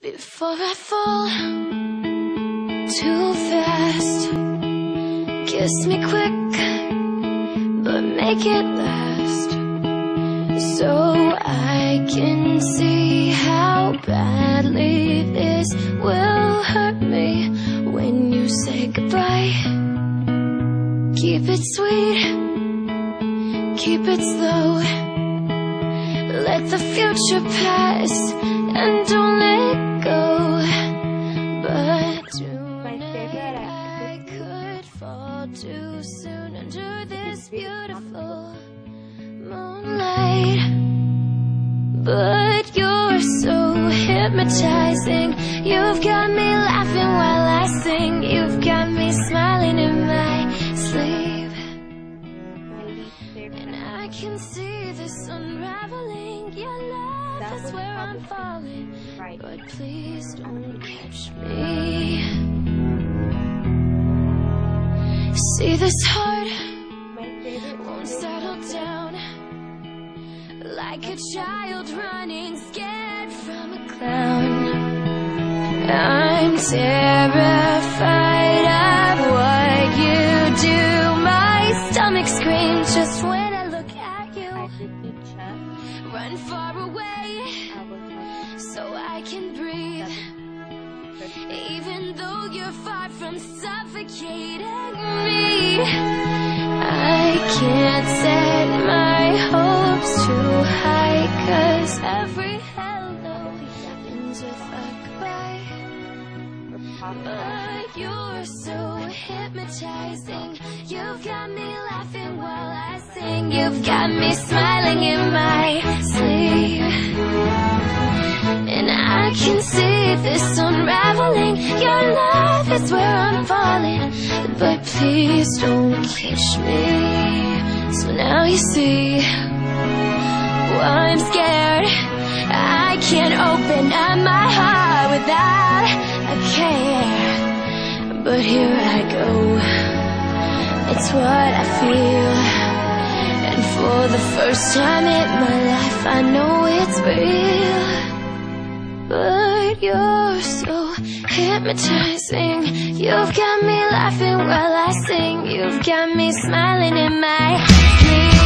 Before I fall too fast, kiss me quick, but make it last. So I can see how badly this will hurt me when you say goodbye. Keep it sweet, keep it slow. Let the future pass and don't too soon under this beautiful moonlight. But you're so hypnotizing. You've got me laughing while I sing. You've got me smiling in my sleep. And I can see this unraveling. Your love is where I'm falling. Right. But please don't catch me. See this heart won't settle down like a child running scared from a clown. I'm terrified of what you do. My stomach screams just when I look at you. Run far away I was like, so I can breathe. From suffocating me, I can't set my hopes too high. Cause every hello ends with a goodbye. But you're so hypnotizing. You've got me laughing while I sing. You've got me smiling in But please don't catch me. So now you see why I'm scared. I can't open up my heart without a care. But here I go. It's what I feel. And for the first time in my life, I know it's real. You're so hypnotizing. You've got me laughing while I sing. You've got me smiling in my sleep.